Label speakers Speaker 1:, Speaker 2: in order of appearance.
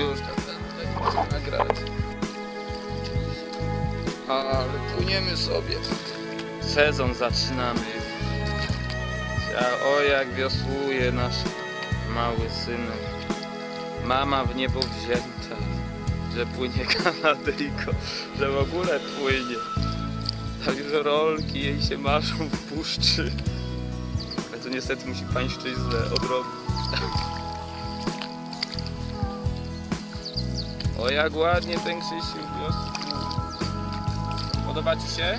Speaker 1: już tak nagrać. Ale płyniemy sobie. Sezon zaczynamy. O jak wiosłuje nasz mały synek. Mama w niebo wzięta, że płynie Kanadyjko, że w ogóle płynie. Także rolki jej się marzą w puszczy. Ale to niestety musi pańszczyznę odrobić. O jak ładnie ten Krzysiu wiosł. Podoba Ci się?